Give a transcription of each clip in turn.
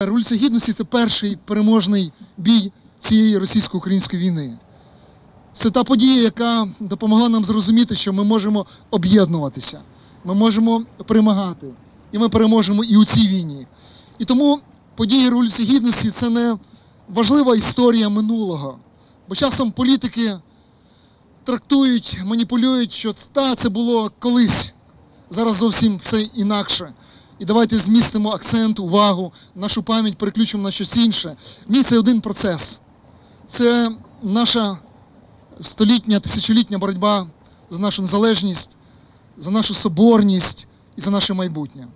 Революція Гідності це перший переможний бій цієї російсько-української війни. Це та подія, яка допомогла нам зрозуміти, що ми можемо об'єднуватися, ми можемо перемагати, і ми переможемо і у цій війні. І тому події Революції Гідності це не важлива історія минулого. Бо часом політики трактують, маніпулюють, що та, це було колись. Зараз зовсім все інакше. І давайте змістимо акцент, увагу, нашу пам'ять переключимо на щось інше. Ні, це один процес. Це наша столітня, тисячолітня боротьба за нашу незалежність, за нашу соборність і за наше майбутнє.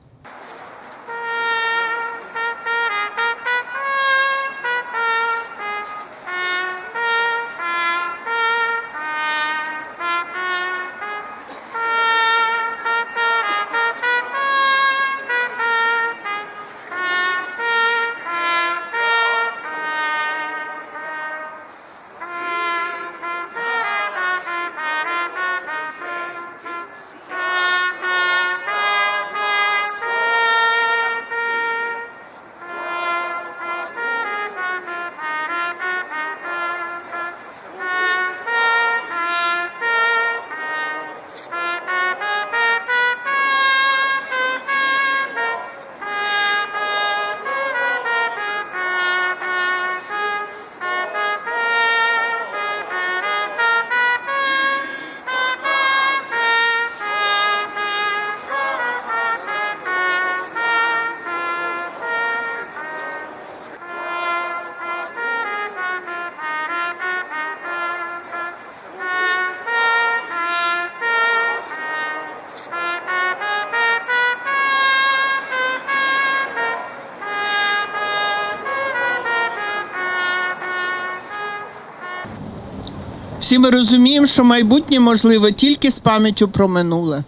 Всі ми розуміємо, що майбутнє можливе тільки з пам'яттю про минуле.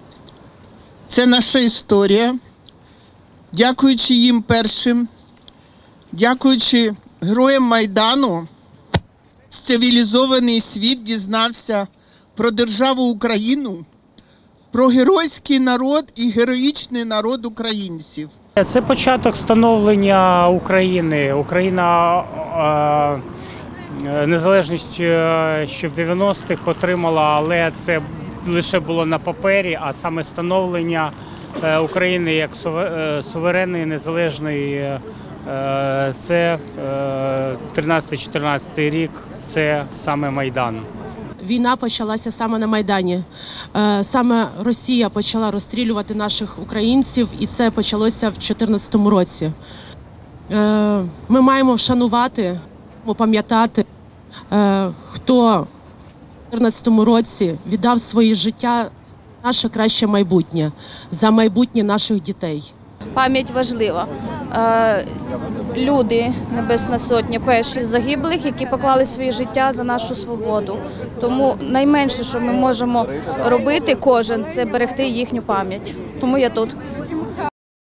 Це наша історія. Дякуючи їм першим, дякуючи героям Майдану, цивілізований світ дізнався про державу Україну, про геройський народ і героїчний народ українців. Це початок становлення України. Україна е, незалежність е, ще в 90-х отримала, але це лише було на папері, а саме становлення е, України як е, суверенної незалежної е, е, це е, 13-14 рік, це саме Майдан. Війна почалася саме на Майдані. Е, Саме Росія почала розстрілювати наших українців, і це почалося в 2014 році. Е, Ми маємо вшанувати, пам'ятати, е, хто в 2014 році віддав своє життя наше краще майбутнє, за майбутнє наших дітей. Пам'ять важлива. Е, Люди, Небесна Сотня, перші загиблих, які поклали своє життя за нашу свободу. Тому найменше, що ми можемо робити, кожен, це берегти їхню пам'ять. Тому я тут.